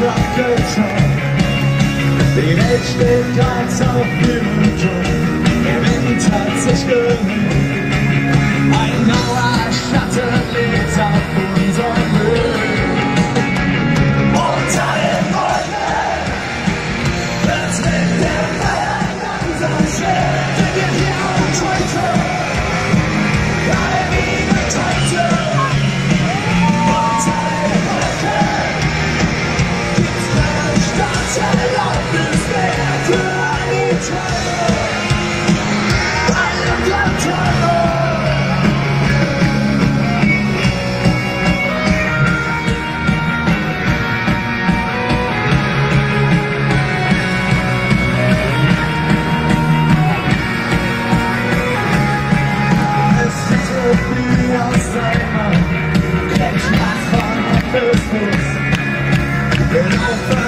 Landschaft. Die Welt steht ganz auf Blühendruck, der Wind hat sich gelegt. Ein grauer Schatten lebt auf unserem Bild. Unter den Wolken wird mit der Christmas. And I'll